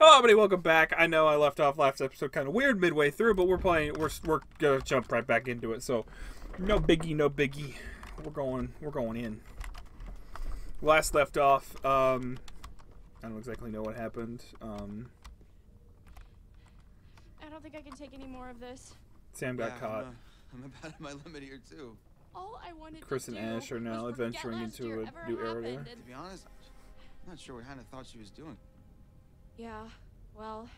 Hello, everybody. Welcome back. I know I left off last episode kind of weird midway through, but we're playing. We're we're gonna jump right back into it. So, no biggie, no biggie. We're going. We're going in. Last left off. Um, I don't exactly know what happened. Um, I don't think I can take any more of this. Sam got Yeah, caught. I'm, uh, I'm about at my limit here too. All I wanted Chris to and do Ash are now was adventuring into a new era there. To be honest, I'm not sure what Hannah thought she was doing. Yeah, well,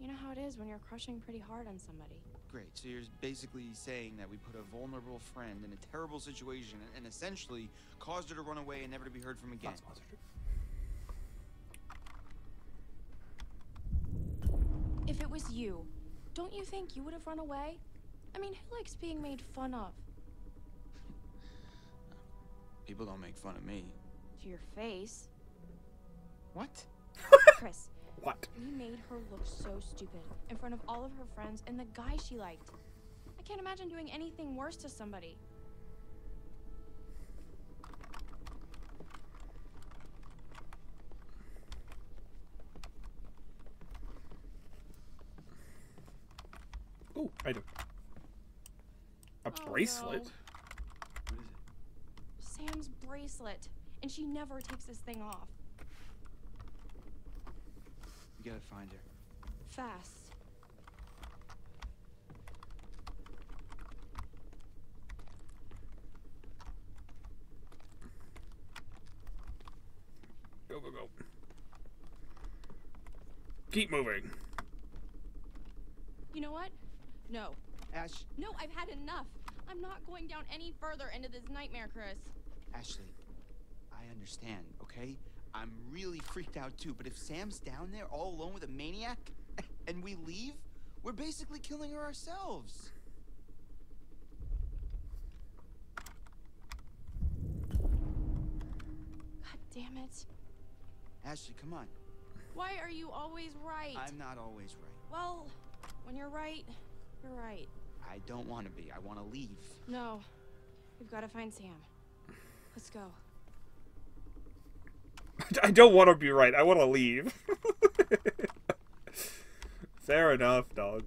you know how it is when you're crushing pretty hard on somebody. Great. So you're basically saying that we put a vulnerable friend in a terrible situation and, and essentially caused her to run away and never to be heard from again. Not. If it was you, don't you think you would have run away? I mean, who likes being made fun of? People don't make fun of me. To your face. What? Chris, What? we made her look so stupid in front of all of her friends and the guy she liked. I can't imagine doing anything worse to somebody. Ooh, item. A Oh, bracelet. no. What is it? Sam's bracelet, and she never takes this thing off. We gotta find her. Fast. Go go go. Keep moving. You know what? No. Ash, No, I've had enough. I'm not going down any further into this nightmare, Chris. Ashley, I understand, okay? I'm really freaked out too, but if Sam's down there all alone with a maniac and we leave, we're basically killing her ourselves. God damn it. Ashley, come on. Why are you always right? I'm not always right. Well, when you're right, you're right. I don't want to be. I want to leave. No. We've got to find Sam. Let's go. I don't want to be right. I want to leave. Fair enough, dog.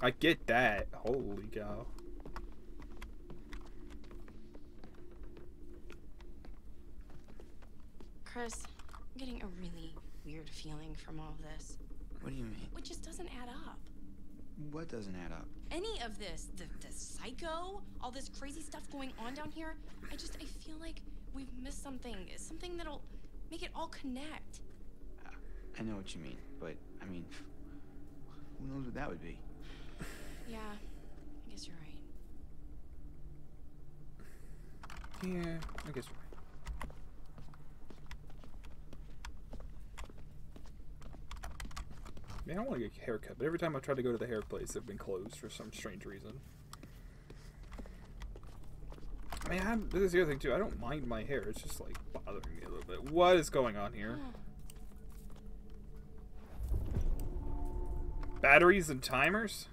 I get that. Holy cow. Chris, I'm getting a really weird feeling from all this. What do you mean? It just doesn't add up. What doesn't add up? Any of this, the, the psycho, all this crazy stuff going on down here, I just, I feel like we've missed something. Something that'll make it all connect. Ah, I know what you mean, but I mean, who knows what that would be? Yeah, I guess you're right. Yeah, I guess you're right. Man, I want to get a haircut, but every time I try to go to the hair place, they've been closed for some strange reason. I mean, I, this is the other thing too. I don't mind my hair; it's just like bothering me a little bit. What is going on here? Batteries and timers.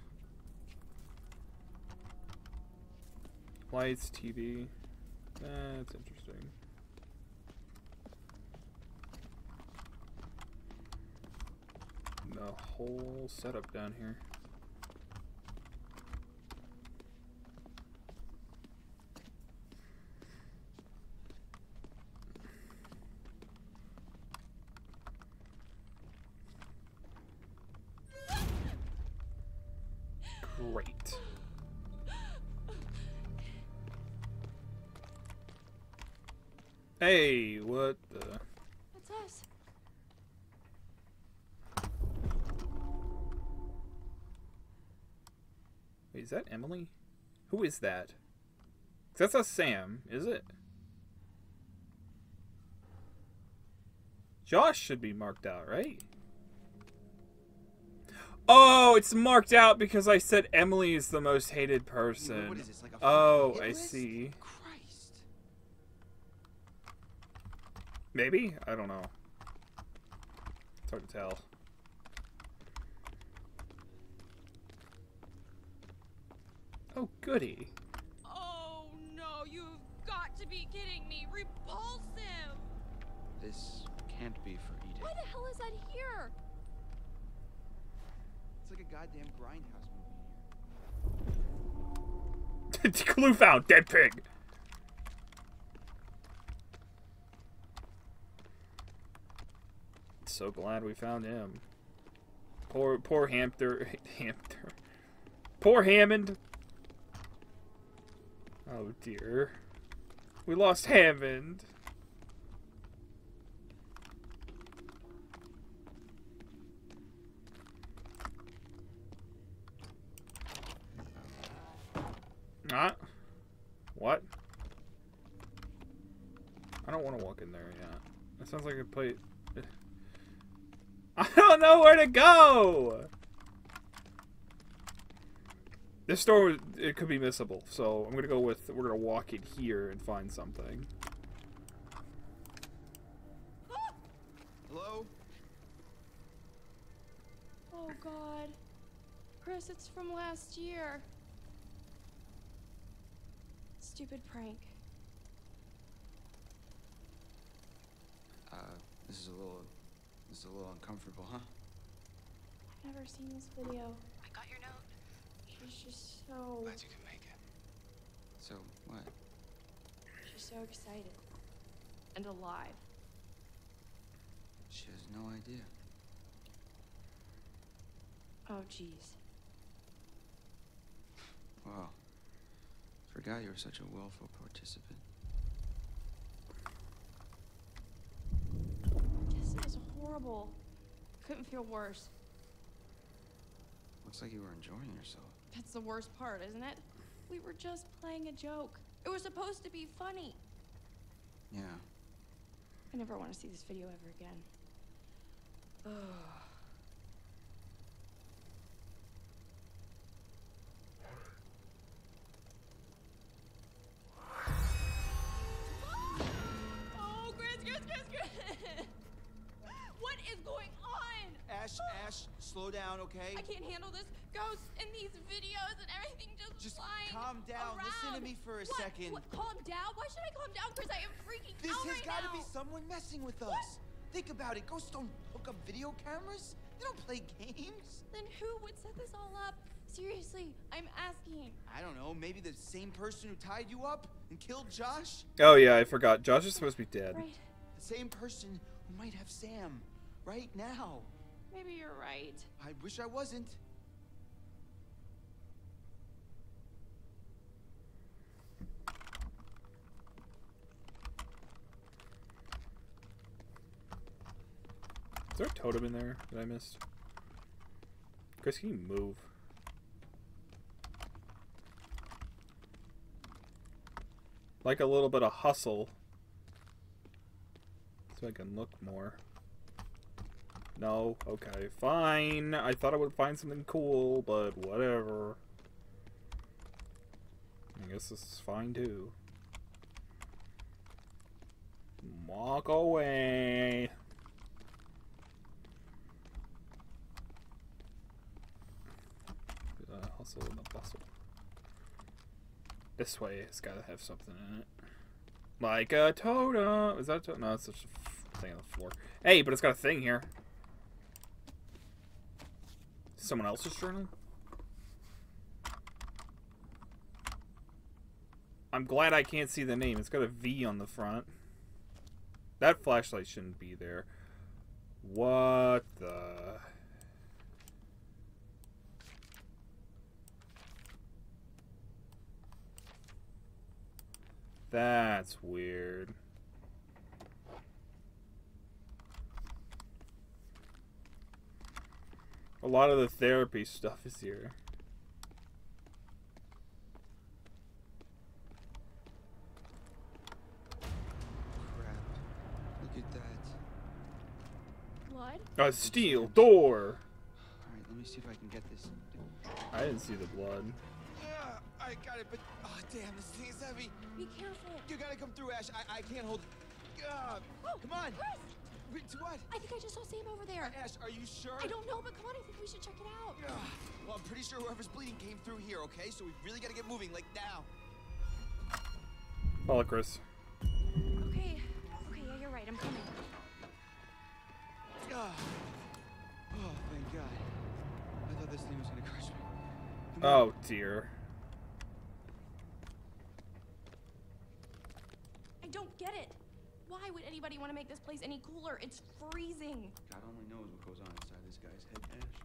Lights, TV. That's interesting. The whole setup down here. Is that Emily? Who is that? that's not Sam, is it? Josh should be marked out, right? Oh, it's marked out because I said Emily is the most hated person. What is this, like oh, I see. Christ. Maybe? I don't know. It's hard to tell. Oh, goody. Oh no, you've got to be kidding me. Repulsive. This can't be for Edith. Why the hell is that here? It's like a goddamn grindhouse movie here. Clue found. Dead pig. So glad we found him. Poor, poor Hampter. Hampter. Poor Hammond. Oh dear. We lost Hammond. Ah. What? I don't want to walk in there yet. That sounds like a plate. I don't know where to go! This door, it could be missable, so I'm gonna go with, we're gonna walk in here and find something. Hello? Oh god. Chris, it's from last year. Stupid prank. Uh, this is a little, this is a little uncomfortable, huh? I've never seen this video. I got your note. She's just so you can make it. So, what? she's so excited. And alive. She has no idea. Oh jeez. Wow. Forgot you were such a willful participant. This is horrible. Couldn't feel worse. Looks like you were enjoying yourself. That's the worst part, isn't it? We were just playing a joke. It was supposed to be funny. Yeah. I never want to see this video ever again. Ugh. Oh, Chris, Chris, Chris, Chris! What is going on? Ash, Ash, slow down, okay? I can't handle this. Ghosts and these videos and everything just, Just flying calm down. Listen to me for a What? second. What? Calm down? Why should I calm down, Chris? I am freaking This out This has right got to be someone messing with us. Think about it. Ghosts don't hook up video cameras. They don't play games. Then who would set this all up? Seriously, I'm asking. I don't know. Maybe the same person who tied you up and killed Josh. Oh yeah, I forgot. Josh is supposed to be dead. Right? The same person who might have Sam right now. Maybe you're right. I wish I wasn't. There a totem in there that I missed? Chris, can you move? Like a little bit of hustle. So I can look more. No, okay, fine. I thought I would find something cool, but whatever. I guess this is fine too. Walk away. Uh, hustle and the bustle. This way it's gotta have something in it. Like a totem. Is that a totem? No, it's just a thing on the floor. Hey, but it's got a thing here. Someone else's journal? I'm glad I can't see the name. It's got a V on the front. That flashlight shouldn't be there. What the... That's weird. A lot of the therapy stuff is here. Crap. Look at that. Blood? A steel door! Alright, let me see if I can get this. I didn't see the blood. I got it, but... Oh, damn, this thing is heavy. Be careful. You gotta come through, Ash. I, I can't hold... Uh, oh, come on. Chris! Wait, what? I think I just saw Sam over there. Ash, are you sure? I don't know, but come on, I think we should check it out. Ugh. Well, I'm pretty sure whoever's bleeding came through here, okay? So we really gotta get moving, like now. Follow Chris. Okay. Okay, yeah, you're right. I'm coming. Ugh. Oh, thank God. I thought this thing was gonna crush me. Oh, dear. Why would anybody want to make this place any cooler? It's freezing. God only knows what goes on inside this guy's head, Ash.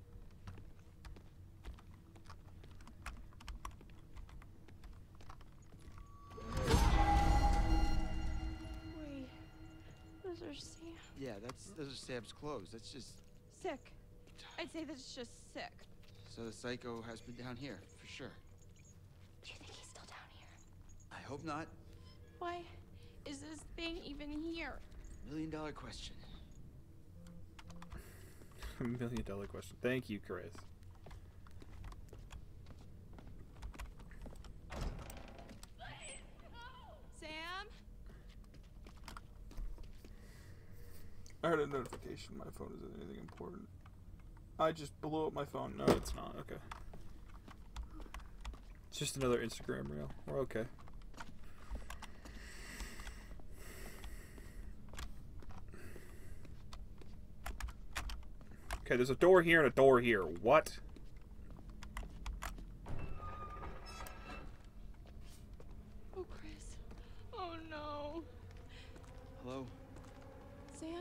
Wait, those are Sam. Yeah, that's those are Sam's clothes. That's just Sick. I'd say that's just sick. so the psycho has been down here for sure. Do you think he's still down here? I hope not. Why is this thing even here? Million dollar question. Million dollar question. Thank you, Chris. Sam? I heard a notification. My phone isn't anything important. I just blew up my phone. No, it's not. Okay. It's just another Instagram reel. We're okay. Okay, there's a door here and a door here. What? Oh, Chris. Oh, no. Hello? Sam?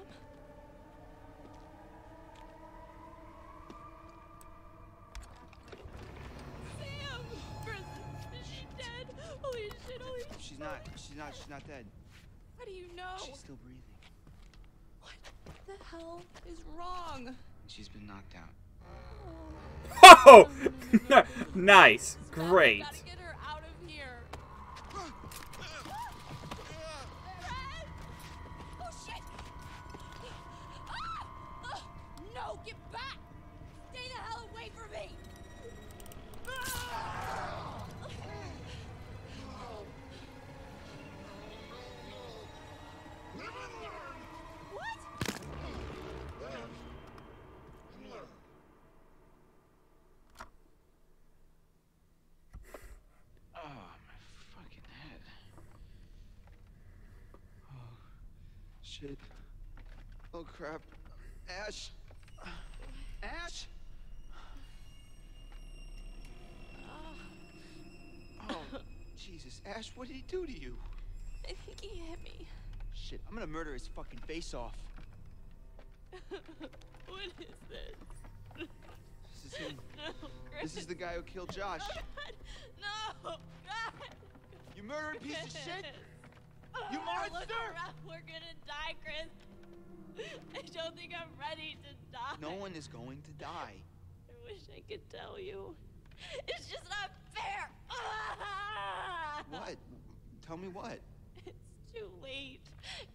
Sam! Chris, is she dead? Holy shit, holy shit. She's not. She's not. She's not dead. How do you know? She's still breathing. What the hell is wrong? She's been knocked out. Oh! Nice. Great. Ash, what did he do to you? I think he hit me. Shit, I'm gonna murder his fucking face off. What is this? This is him. No, This is the guy who killed Josh. No! God! You murdering piece of shit! Ah, you Look monster! around. We're gonna die, Chris. I don't think I'm ready to die. No one is going to die. I wish I could tell you. It's just not fair. What? Tell me what? It's too late.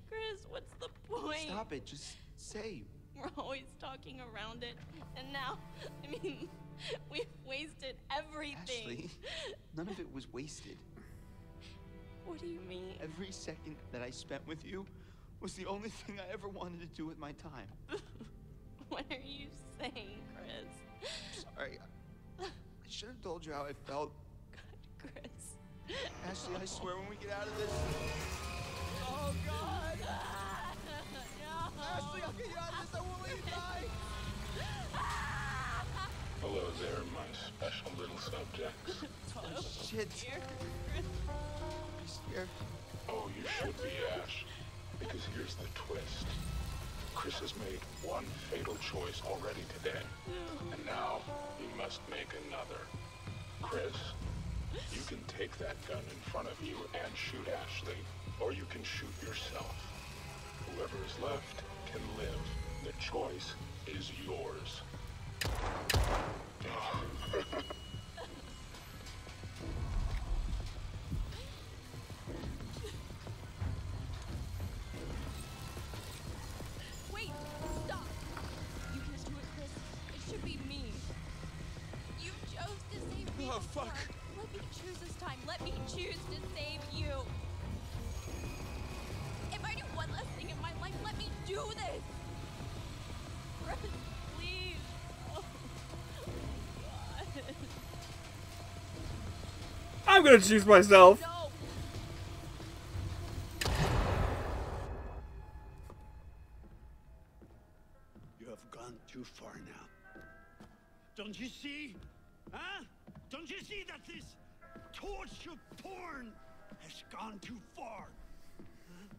Chris, what's the point? Stop it. Just say. We're always talking around it. And now, I mean, we've wasted everything. Ashley, none of it was wasted. What do you mean? Every second that I spent with you was the only thing I ever wanted to do with my time. What are you saying, Chris? Sorry. I should have told you how I felt. God, Chris. Ashley, I swear when we get out of this. Oh, God. No. Ashley, I'll get you out of this. I won't let you die. Hello there, my special little subjects. Oh, shit. Here. I'm scared. Oh, you should be, Ash. Because here's the twist. Chris has made one fatal choice already today. And now he must make another. Chris, you can take that gun in front of you and shoot Ashley, or you can shoot yourself. Whoever is left can live. The choice is yours. Oh. I'm gonna choose myself. You have gone too far now. Don't you see? Huh? Don't you see that this torture porn has gone too far? Huh?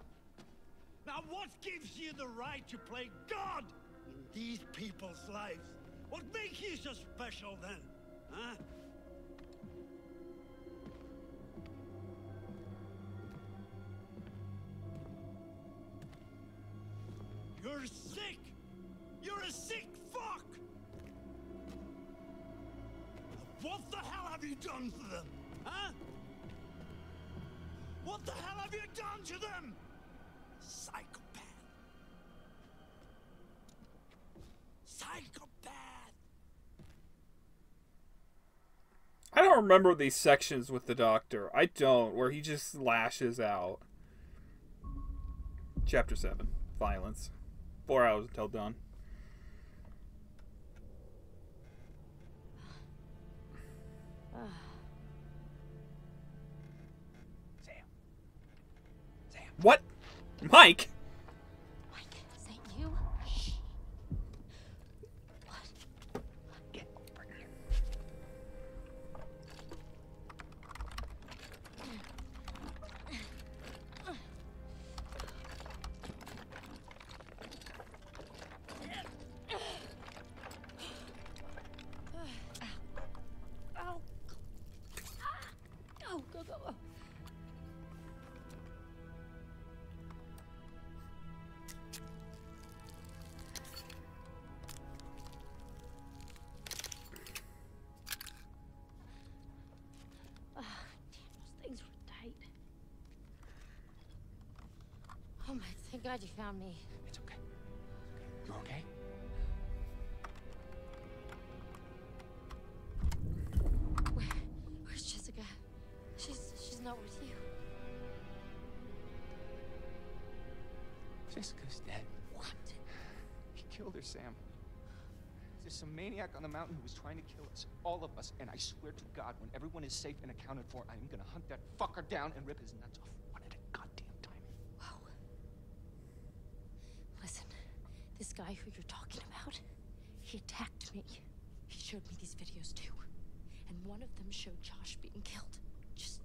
Now what gives you the right to play God in these people's lives? What makes you so special then? Huh? What the hell have you done to them? Psychopath. Psychopath. I don't remember these sections with the doctor. I don't, where he just lashes out. Chapter 7 Violence. Four hours until dawn. What? Mike? God you found me. It's okay. You're okay? Where, where's Jessica? She's, she's not with you. Jessica's dead. What? He killed her, Sam. There's some maniac on the mountain who was trying to kill us, all of us, and I swear to God, when everyone is safe and accounted for, I'm gonna hunt that fucker down and rip his nuts off one at a goddamn time. Whoa. Listen, this guy who you're talking about, he attacked me. He showed me these videos too. And one of them showed Josh being killed. Just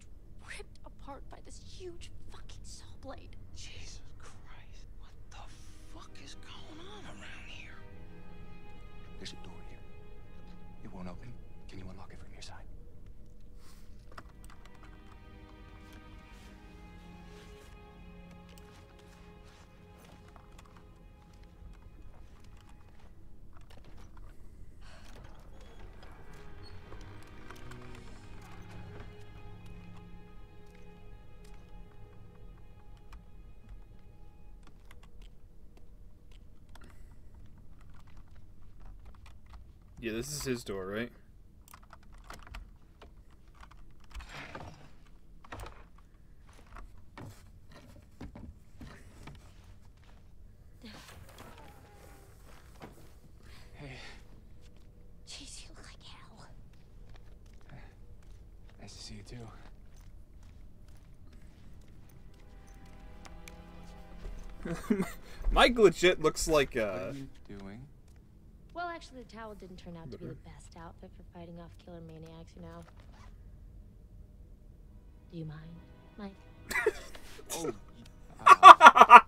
ripped apart by this huge fucking saw blade. Jesus Christ, what the fuck is going on around here? There's a door here. It won't open. Can you unlock it Yeah, this is his door, right? Hey, Jeez, you look like hell. nice to see you too. Mike legit looks like What uh are you doing? Well, actually, the towel didn't turn out to be the best outfit for fighting off killer maniacs, you know. Do you mind, Mike? Oh, y- uh,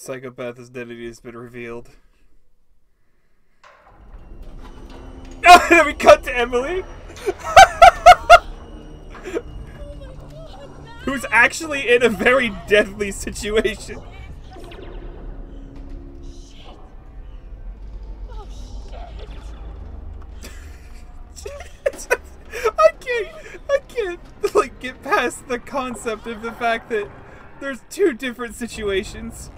psychopath's identity has been revealed. then we cut to Emily. Who's actually in a very deadly situation. I can't, I can't, like, get past the concept of the fact that there's two different situations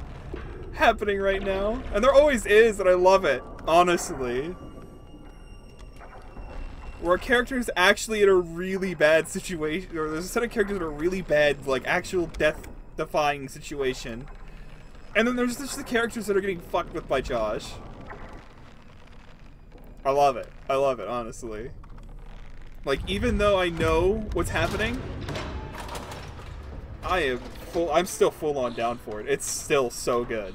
happening right now. And there always is, and I love it, honestly. Where a character is actually in a really bad situation, or there's a set of characters in a really bad, like, actual death-defying situation. And then there's just the characters that are getting fucked with by Josh. I love it. I love it, honestly. Like, even though I know what's happening, I am full, I'm still full on down for it. It's still so good.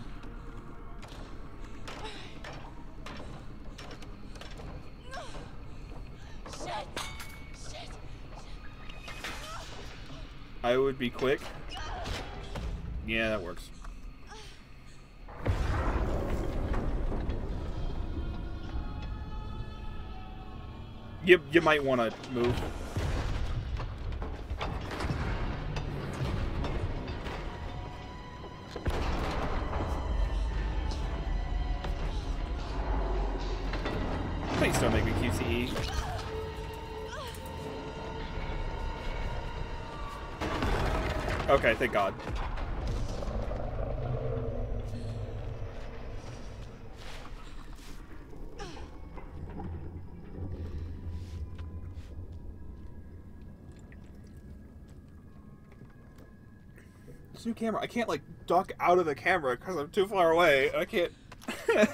I would be quick. Yeah, that works. You, you might want to move. This new camera, I can't like duck out of the camera because I'm too far away. I can't. God.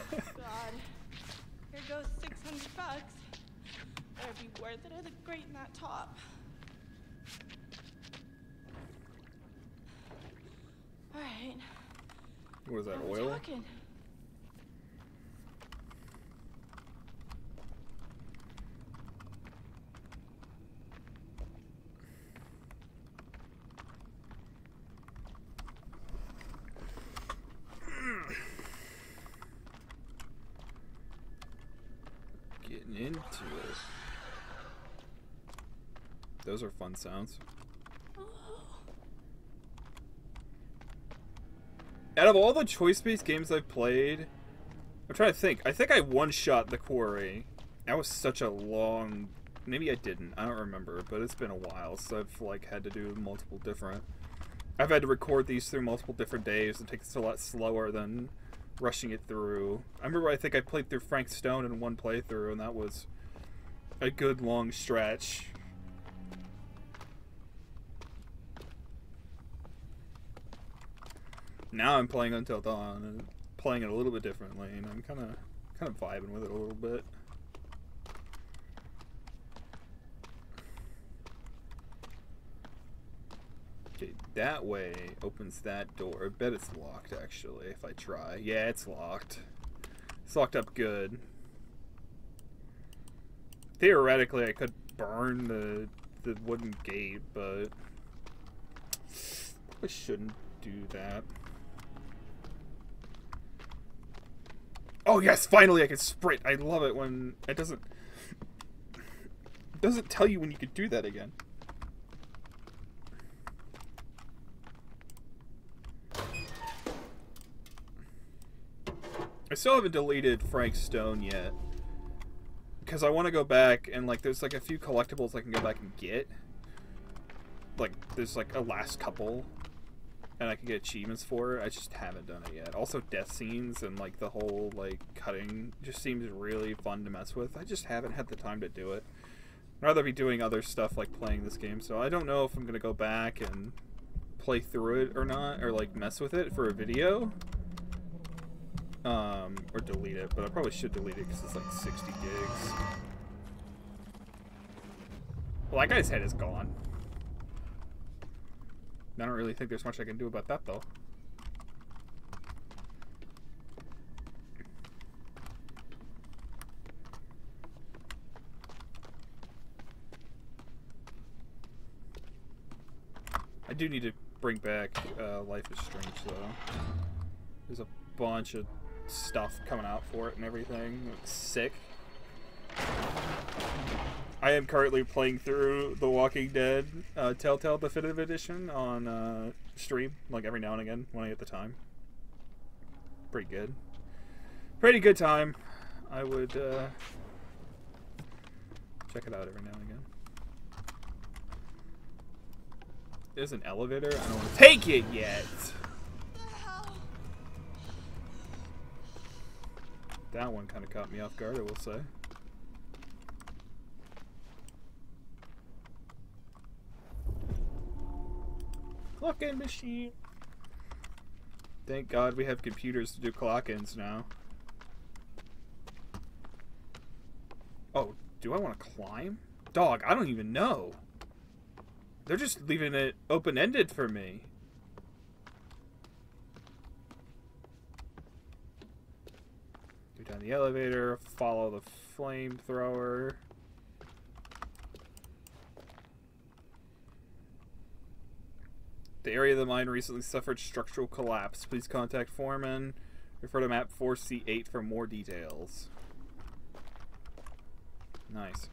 Here goes 600 bucks. Better be worth it or the grate in that top. Alright. What is that, now oil? talking. Getting into it. Those are fun sounds. Out of all the choice-based games I've played, I'm trying to think. I think I one-shot the quarry. That was such a long. Maybe I didn't. I don't remember, but it's been a while, so I've like had to do multiple different. I've had to record these through multiple different days and take this a lot slower than rushing it through. I remember I think I played through Frank Stone in one playthrough, and that was a good long stretch. Now I'm playing Until Dawn and playing it a little bit differently, and I'm kind of kind of vibing with it a little bit. Okay, that way opens that door. I bet it's locked actually. If I try, yeah, it's locked. It's locked up good. Theoretically, I could burn the the wooden gate, but I shouldn't do that. Oh yes, finally I can sprint. I love it when it doesn't doesn't tell you when you can do that again. I still haven't deleted Frank Stone yet. Because I want to go back and like there's like a few collectibles I can go back and get. Like there's like a last couple and I can get achievements for it. I just haven't done it yet. Also, death scenes and like the whole like cutting just seems really fun to mess with. I just haven't had the time to do it. I'd rather be doing other stuff like playing this game. So I don't know if I'm gonna go back and play through it or not, or like mess with it for a video, um, or delete it. But I probably should delete it because it's like 60 gigs. Well, that guy's head is gone. I don't really think there's much I can do about that, though. I do need to bring back uh, Life is Strange, though. There's a bunch of stuff coming out for it and everything. It's sick. I am currently playing through The Walking Dead uh, Telltale Definitive Edition on uh, stream, like every now and again when I get the time. Pretty good. Pretty good time. I would uh, check it out every now and again. There's an elevator. I don't want to take it yet. That one kind of caught me off guard, I will say. Clock-in machine. Thank God we have computers to do clock-ins now. Oh, do I want to climb? Dog, I don't even know. They're just leaving it open-ended for me. Go down the elevator, follow the flamethrower. The area of the mine recently suffered structural collapse. Please contact Foreman. Refer to map 4C8 for more details. Nice.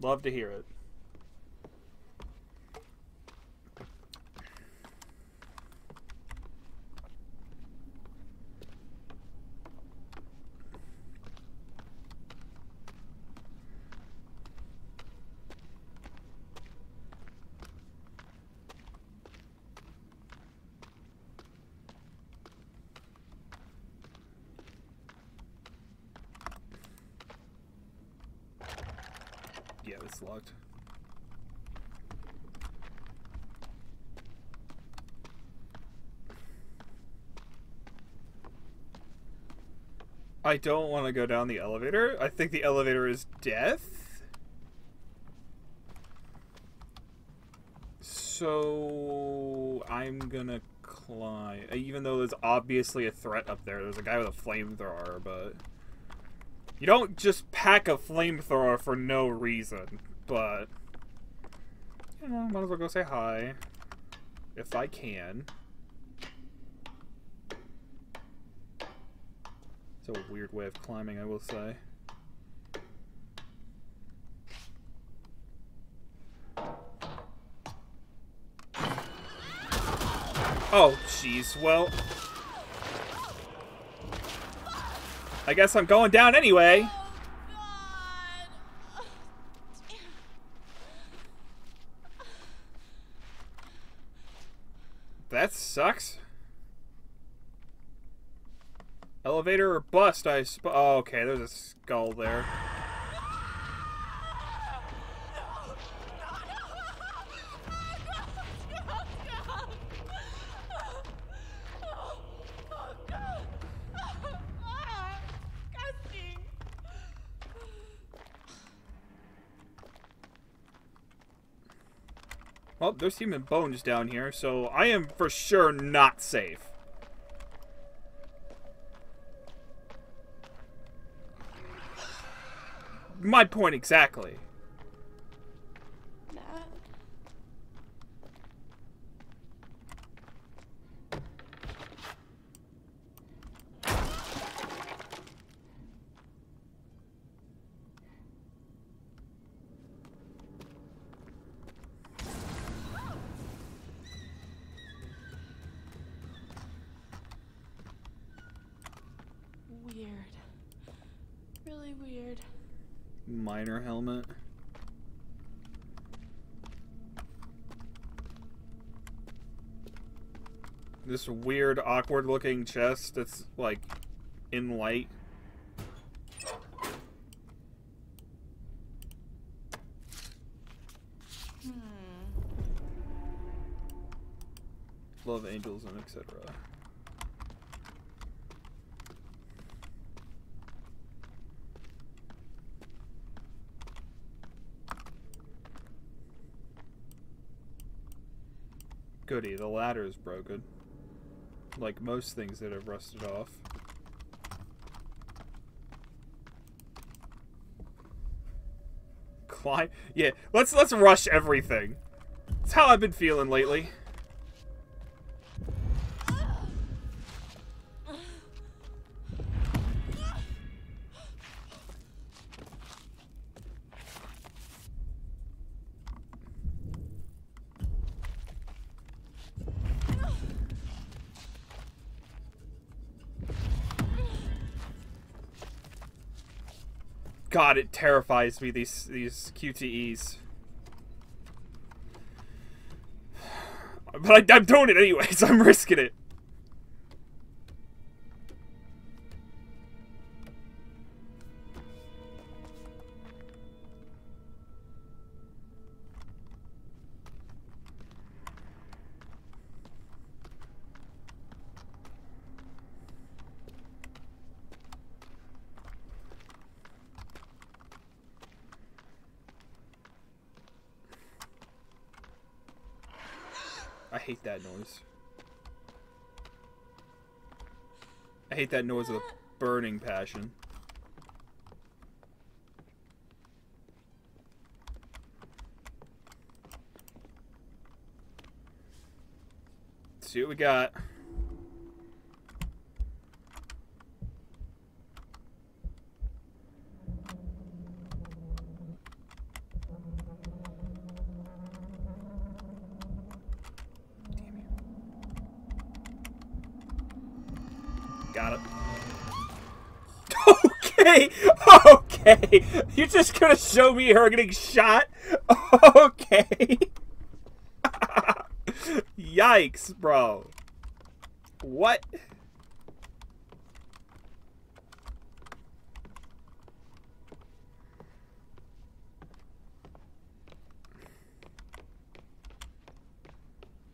Love to hear it. Yeah, it's locked. I don't want to go down the elevator. I think the elevator is death. So I'm gonna climb. Even though there's obviously a threat up there. There's a guy with a flamethrower, but you don't just pack a flamethrower for no reason. But you know, might as well go say hi if I can. It's a weird way of climbing, I will say. Oh, jeez. Well, I guess I'm going down anyway. That sucks. Elevator or bust, I sp- Oh, okay, there's a skull there. Well, there's human bones down here, so I am for sure not safe. My point exactly. Nat. Weird. Really weird. Miner helmet. Weird, awkward looking chest that's like in light. Hmm. Love angels and etc. Goody, the ladder is broken. Like most things that have rusted off. Climb? Yeah, let's let's rush everything. That's how I've been feeling lately. God, it terrifies me. These these QTEs. But I, I'm doing it anyways. I'm risking it. That noise with a burning passion. Let's see what we got. Got it. Okay, okay. You're just gonna show me her getting shot? Okay. Yikes, bro. What?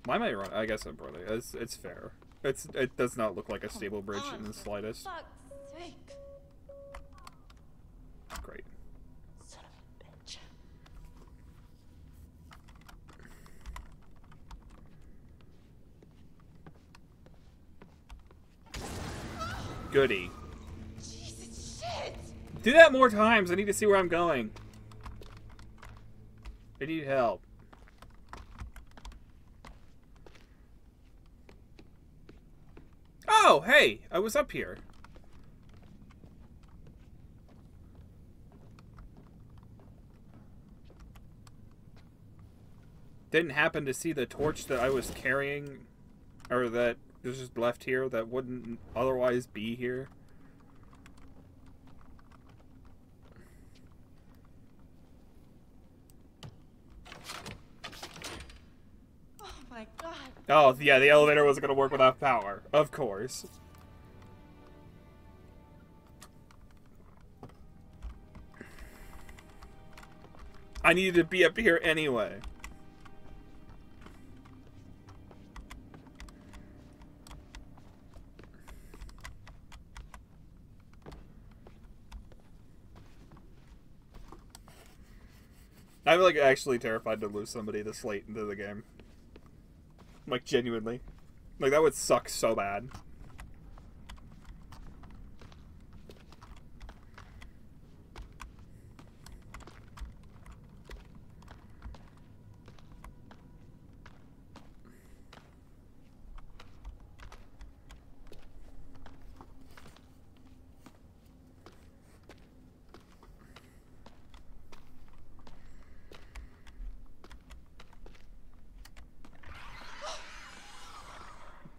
Why am I? I guess I'm brother. It's it's fair. It's it does not look like a stable bridge in the slightest. Great. Son of a bitch. Goody. Jesus shit! Do that more times. I need to see where I'm going. I need help. Oh, hey, I was up here. Didn't happen to see the torch that I was carrying, or that was just left here that wouldn't otherwise be here. Oh my god. Oh, yeah, the elevator wasn't going to work without power. Of course. I needed to be up here anyway. I'm like actually terrified to lose somebody this late into the game. Like genuinely. Like that would suck so bad.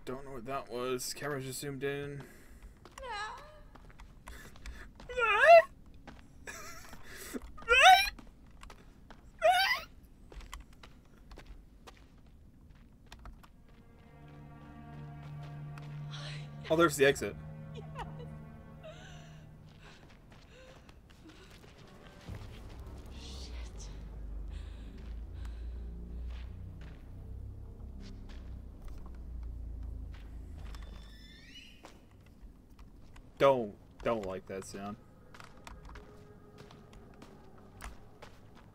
Don't know what was. Camera just zoomed in. Oh, there's the exit. Don't don't like that sound.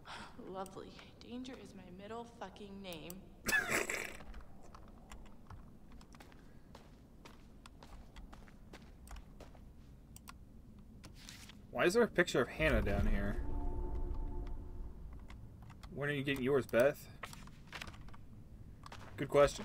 Lovely. Danger is my middle fucking name. Why is there a picture of Hannah down here? When are you getting yours, Beth? Good question.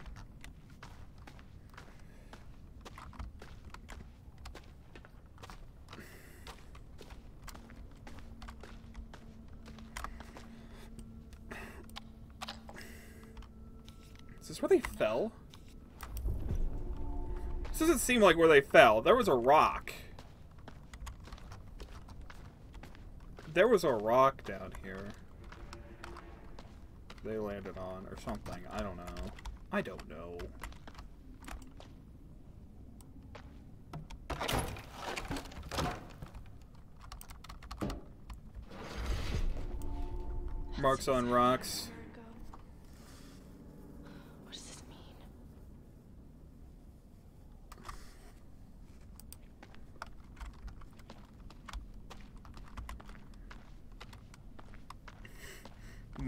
Where they fell? This doesn't seem like where they fell. There was a rock. There was a rock down here. They landed on, or something. I don't know. I don't know. Marks on rocks. Virgo. What does this mean?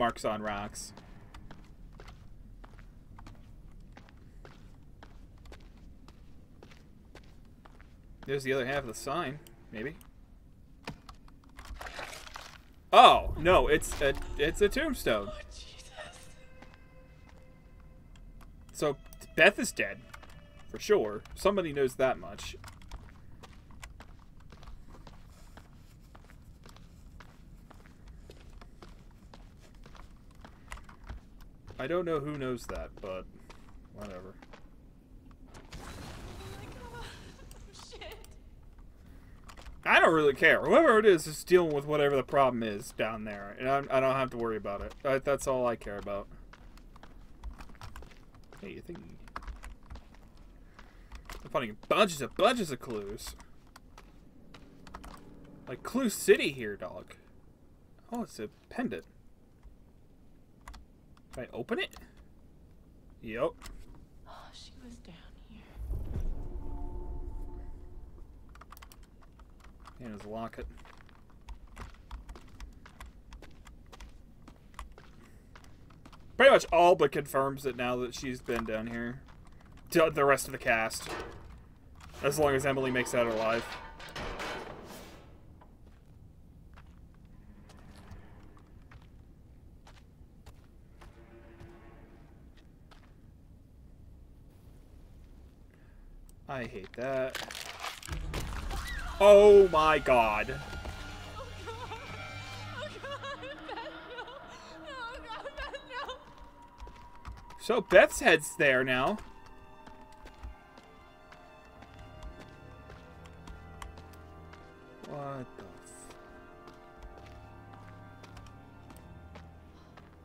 Marks on rocks. There's the other half of the sign, maybe. Oh no, it's a it's a tombstone. Oh. So Beth is dead, for sure. Somebody knows that much. I don't know who knows that, but whatever. Oh I don't really care. Whoever it is is dealing with whatever the problem is down there, and I'm, I don't have to worry about it. I, that's all I care about. Hey, you think? I'm finding bunches of bunches of clues. Like Clue City here, dog. Oh, it's a pendant. Can I open it? Yep. Oh, she was down here. And his locket. Pretty much all but confirms it now that she's been down here. To the rest of the cast. As long as Emily makes out alive. I hate that. Oh my god. So Beth's head's there now. What the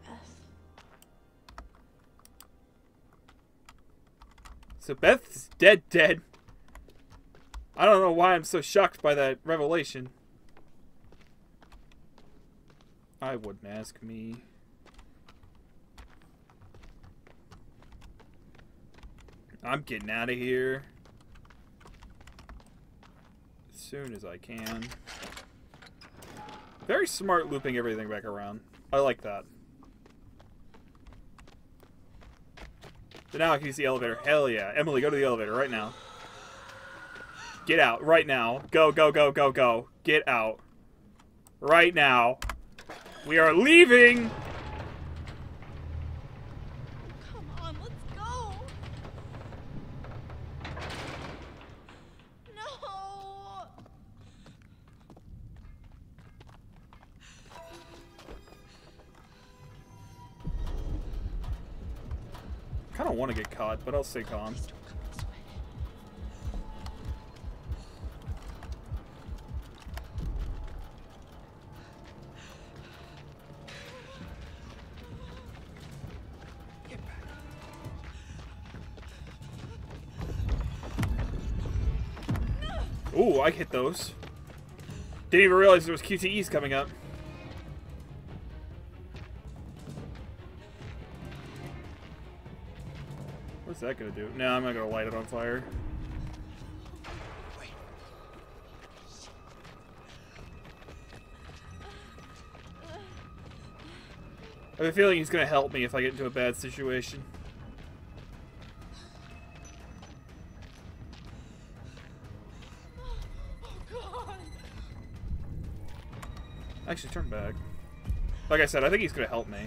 Beth. So Beth's dead dead. I don't know why I'm so shocked by that revelation. I wouldn't ask me. I'm getting out of here. As soon as I can. Very smart looping everything back around. I like that. So now I can use the elevator. Hell yeah. Emily, go to the elevator right now. Get out right now. Go, go, go, go, go. Get out. Right now. We are leaving! But I'll stay calm. Ooh, I hit those. Didn't even realize there was QTEs coming up. What's that gonna do? No, I'm not gonna light it on fire. I have a feeling he's gonna help me if I get into a bad situation. Actually, turn back. Like I said, I think he's gonna help me.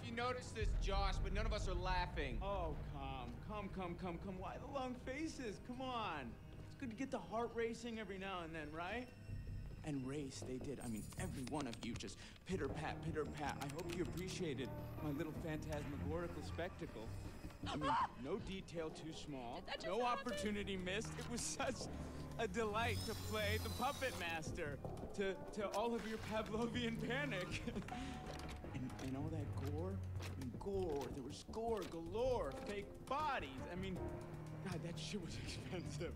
If you noticed this, Josh, but none of us are laughing. Oh, come, come, come, come, come. Why the long faces? Come on. It's good to get the heart racing every now and then, right? And race, they did. I mean, every one of you just pitter pat, pitter pat. I hope you appreciated my little phantasmagorical spectacle. I mean, no detail too small, no opportunity missed. It was such a delight to play the puppet master to, to all of your Pavlovian panic. and, and all that gore, I mean, gore, there was gore galore, fake bodies. I mean, God, that shit was expensive.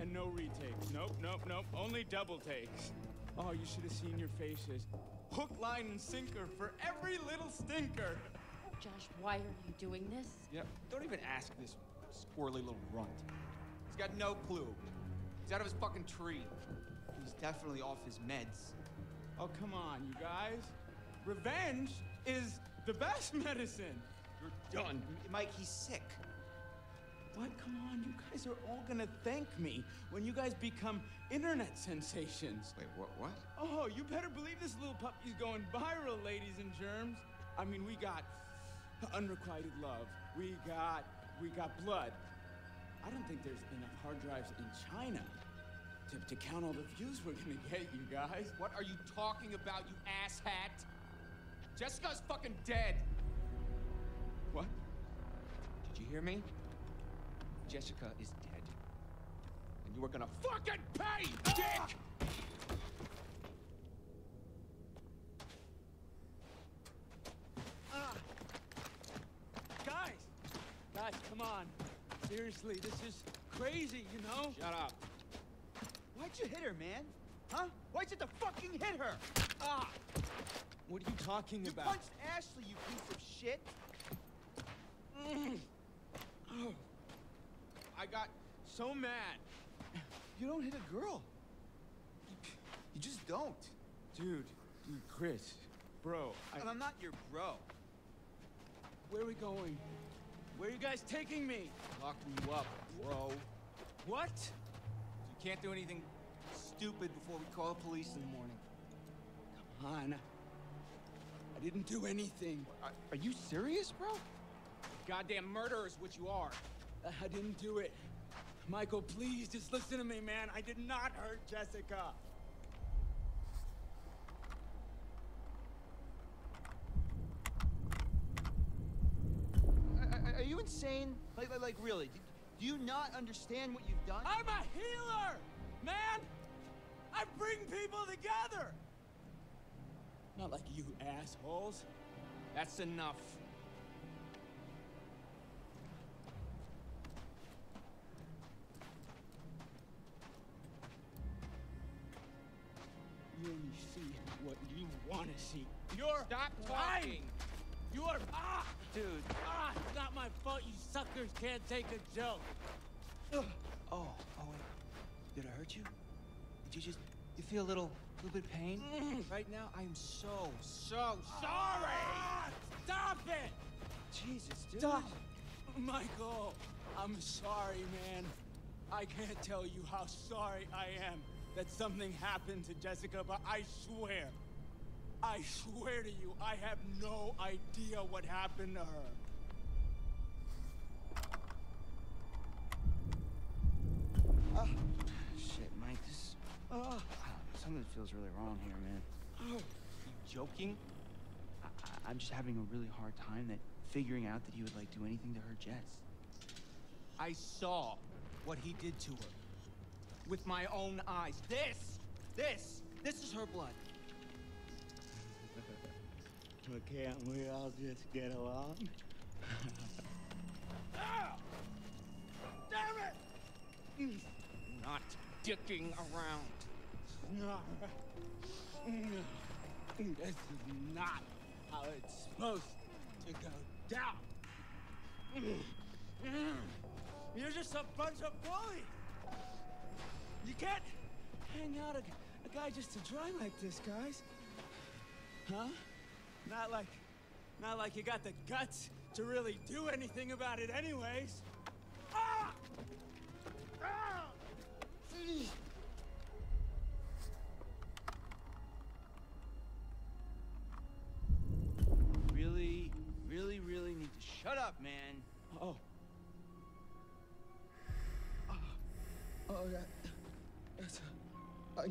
And no retakes. Nope, nope, nope. Only double takes. Oh, you should have seen your faces. Hook, line, and sinker for every little stinker. Josh, why are you doing this? Yep. Don't even ask this squirrely little runt. He's got no clue. He's out of his fucking tree. He's definitely off his meds. Oh, come on, you guys. Revenge is the best medicine. You're done. Mike, he's sick. What? Come on, you guys are all gonna thank me when you guys become internet sensations. Wait, what? What? Oh, you better believe this little puppy's going viral, ladies and germs. I mean, we got unrequited love. We got, we got blood. I don't think there's enough hard drives in China to, to count all the views we're gonna get, you guys. What are you talking about, you asshat? Jessica's fucking dead. What? Did you hear me? Jessica is dead. And you are gonna fucking pay, dick! Guys! Guys, come on. Seriously, this is crazy, you know? Shut up. Why'd you hit her, man? Huh? Why'd you have to fucking hit her? Ah! What are you talking You about? punched Ashley, you piece of shit. Mm. I got so mad. You don't hit a girl. You, you just don't. Dude, dude, Chris, bro, I, And I'm not your bro. where are we going? Where are you guys taking me? Locking you up, bro. What? You can't do anything stupid before we call the police in the morning. Come on. I didn't do anything. Are, are you serious, bro? Goddamn murderer is what you are. I didn't do it. Michael, please, just listen to me, man. I did not hurt Jessica. Are, are- are you insane? Like, like, like, really? Do, do you not understand what you've done? I'm a healer, man. I bring people together. Not like you assholes. That's enough. You only see what you want to see. You're Stop lying. talking. You are ah, dude. Ah, it's not my fault. You suckers can't take a joke. Oh, oh wait. Did I hurt you? Did you just, you feel a little, little bit of pain? Mm, right now, I am so, so Sorry. Stop it. Jesus, dude. Stop. Michael, I'm sorry, man. I can't tell you how sorry I am that something happened to Jessica, but I swear, I swear to you, I have no idea what happened to her. Something feels really wrong here, man. Oh, You joking? I, I, I'm just having a really hard time that figuring out that he would like do anything to hurt Jess. I saw what he did to her. With my own eyes. This! This! This is her blood. But can't we all just get along? Ah! Damn it! Not dicking around. No. No. This is not how it's supposed to go down. You're just a bunch of bullies. You can't hang out a, a guy just to dry like this, guys. Huh? Not like, not like you got the guts to really do anything about it, anyways. Ah! Ah! That, that's. I,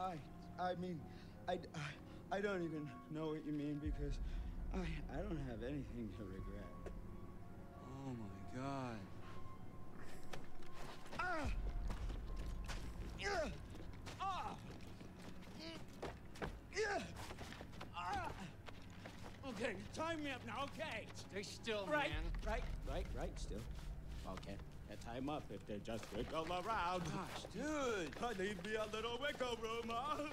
I, I mean, I, I, I don't even know what you mean because I, I don't have anything to regret. Oh my god. Ah! Yeah! Ah! Yeah! Ah! Okay, tie me up now, okay? Stay still, Right, man. right, right, right, still. Okay, yeah, tie them up if they just wiggle around. Gosh, dude. I need me a little wiggle room, huh?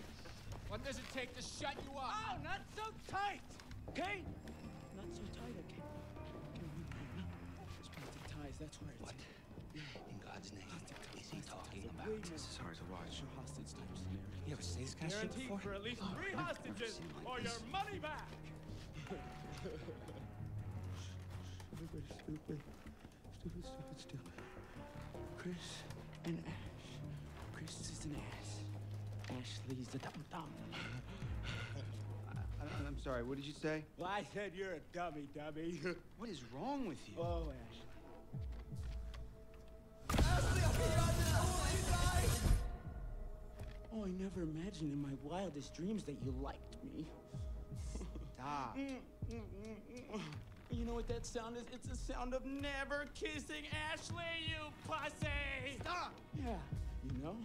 What does it take to shut you up? Oh, not so tight, okay? Not so tight, okay? Okay, wait, wait, no. There's plastic ties, that's where it's... What? In God's name, is he talking about? This is hard to watch. Sure, hostage type scenario. You ever see this kind of shit before? for at least Oh, three hostages like or this. your money back. Stupid, stupid, stupid, stupid, stupid. Chris and Ash. Chris is an ass. Ashley's a dum dum. I, I'm sorry, what did you say? Well, I said you're a dummy, dummy. What is wrong with you? oh, Ashley. Oh, I never imagined in my wildest dreams that you liked me. Stop. Mm, mm, mm, You know what that sound is? It's the sound of never kissing Ashley, you pussy! Stop! Yeah, you know,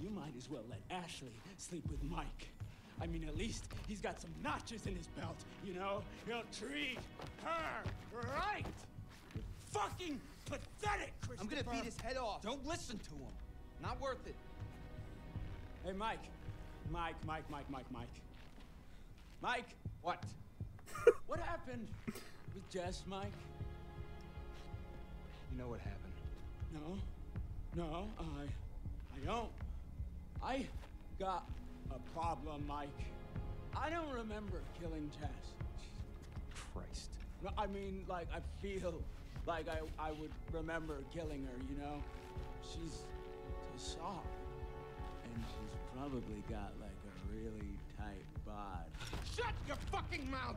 you might as well let Ashley sleep with Mike. I mean, at least he's got some notches in his belt, you know? He'll treat her right! You're fucking pathetic, Christopher! I'm gonna beat his head off. Don't listen to him. Not worth it. Hey, Mike. Mike, Mike, Mike, Mike, Mike. Mike! What? What happened with Jess, Mike? You know what happened. No, no, I, I don't. I got a problem, Mike. I don't remember killing Jess. Christ. No, I mean, like, I feel like I, I would remember killing her, you know? She's so soft. And she's probably got, like, a really tight bod. Shut your fucking mouth!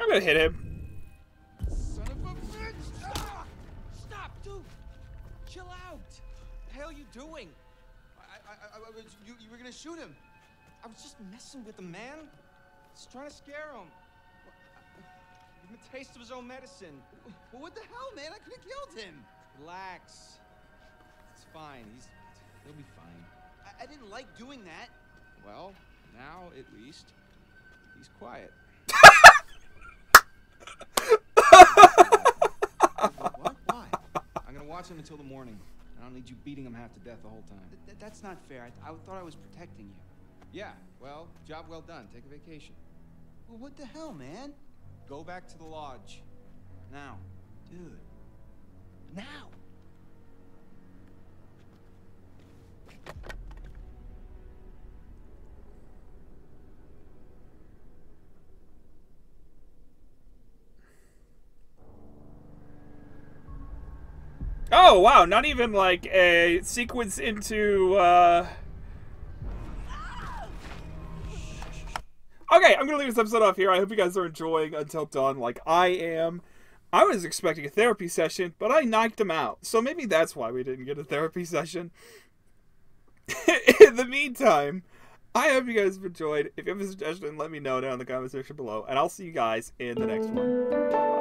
I'm gonna hit him. Son of a bitch! Stop! Stop, dude! Chill out! What the hell are you doing? I, I, I, I you, you were gonna shoot him. I was just messing with the man. Just trying to scare him. Give him a taste of his own medicine. Well, what the hell, man? I could have killed him. Relax. It's fine. He's he'll be fine. I, I didn't like doing that. Well, now at least he's quiet. What? Why? I'm gonna watch him until the morning. I don't need you beating him half to death the whole time. Th- th- that's not fair. I, I thought I was protecting you. Yeah, well, job well done. Take a vacation. Well, what the hell, man? Go back to the lodge. Now. Dude. Now! Oh wow! Not even like a sequence into. uh... Okay, I'm gonna leave this episode off here. I hope you guys are enjoying Until Dawn, like I am. I was expecting a therapy session, but I knocked him out. So maybe that's why we didn't get a therapy session. in the meantime, I hope you guys have enjoyed. If you have a suggestion, let me know down in the comment section below, and I'll see you guys in the next one.